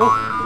oh,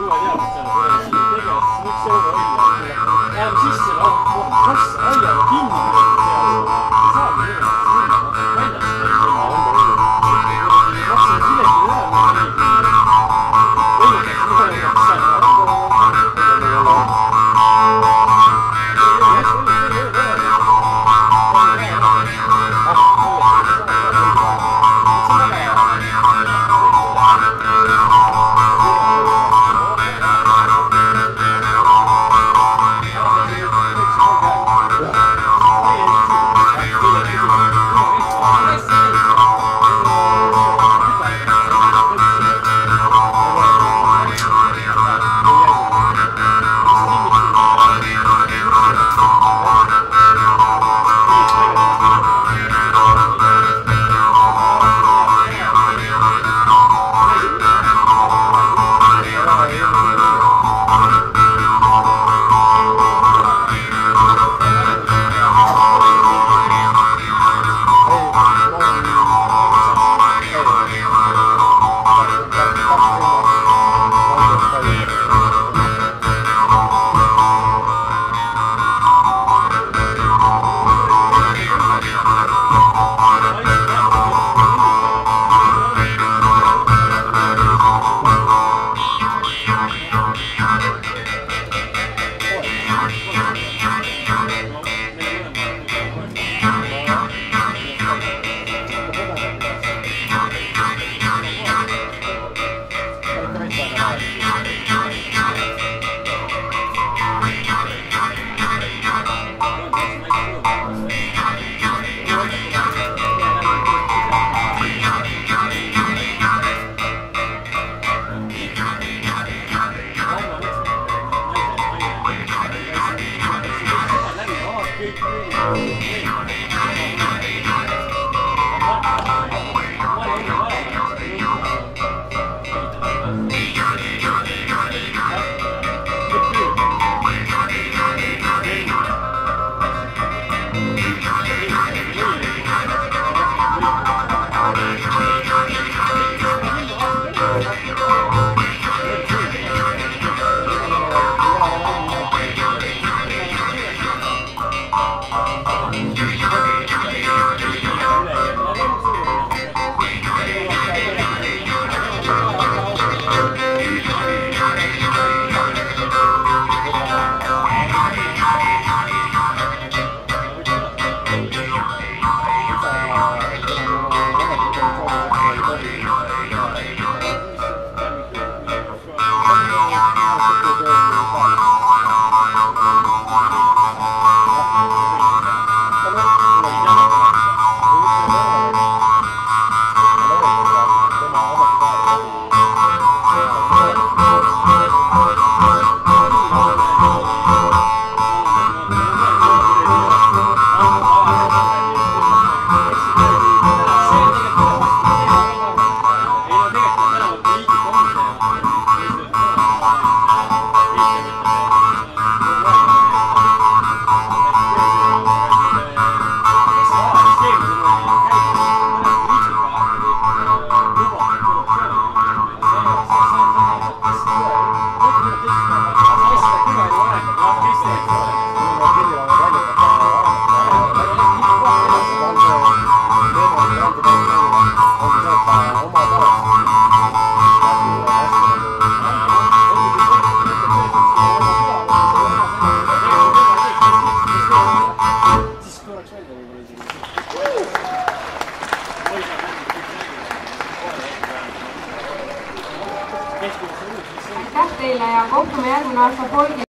Música Thank you. Aitäh teile ja kohtume järgmine aasta folgi